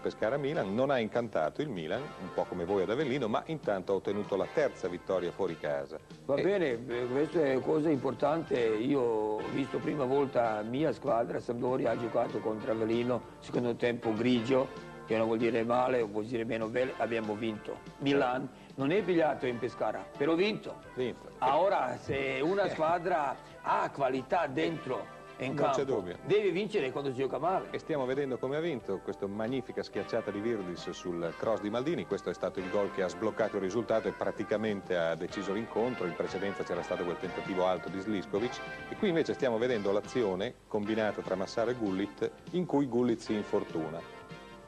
Pescara-Milan non ha incantato il Milan, un po' come voi ad Avellino, ma intanto ha ottenuto la terza vittoria fuori casa. Va E- bene, eh, questa è cosa importante. Io ho visto prima volta mia squadra, Sampdoria, ha giocato contro Avellino, secondo tempo grigio, che non vuol dire male, vuol dire meno bene, abbiamo vinto. Milan non è pigliato in Pescara, però vinto. Vinto. Ora, se una squadra ha qualità dentro in Non c'è dubbio. deve vincere quando si gioca male. E stiamo vedendo come ha vinto questa magnifica schiacciata di Virdis sul cross di Maldini. Questo è stato il gol che ha sbloccato il risultato e praticamente ha deciso l'incontro. In precedenza c'era stato quel tentativo alto di Sliskovic. E qui invece stiamo vedendo l'azione combinata tra Massaro e Gullit in cui Gullit si infortuna.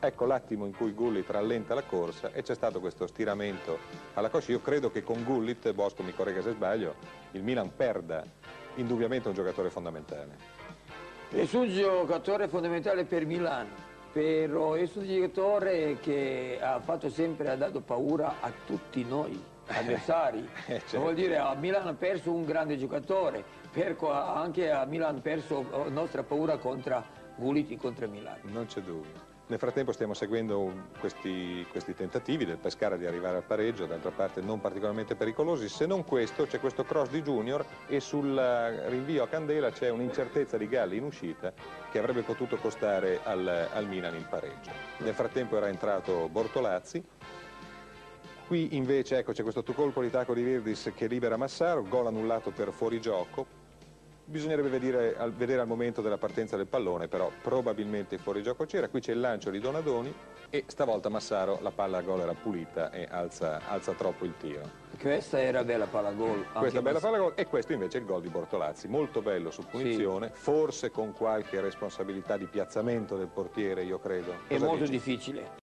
Ecco l'attimo in cui Gullit rallenta la corsa e c'è stato questo stiramento alla coscia. Io credo che con Gullit, Bosco mi corregga se sbaglio, il Milan perda indubbiamente un giocatore fondamentale. È un giocatore fondamentale per Milan, però è un giocatore che ha fatto sempre, ha dato paura a tutti noi avversari. Eh, certo. Vuol dire a Milan ha perso un grande giocatore, perco anche a Milan ha perso la nostra paura contro Gullit contro Milan. Non c'è dubbio. Nel frattempo stiamo seguendo questi, questi tentativi del Pescara di arrivare al pareggio, d'altra parte non particolarmente pericolosi, se non questo c'è questo cross di Junior e sul eh, rinvio a Candela c'è un'incertezza di Galli in uscita che avrebbe potuto costare al, al Milan il pareggio. Nel frattempo era entrato Bortolazzi, Qui invece ecco, c'è questo colpo di tacco di Virdis che libera Massaro, gol annullato per fuorigioco. Bisognerebbe vedere al, vedere al momento della partenza del pallone, però probabilmente il fuorigioco c'era. Qui c'è il lancio di Donadoni e stavolta Massaro la palla a gol era pulita e alza, alza troppo il tiro. Questa era bella palla gol. Questa è bella palla gol e questo invece è il gol di Bortolazzi, molto bello su punizione, forse con qualche responsabilità di piazzamento del portiere, io credo. È Cosa molto dici? difficile.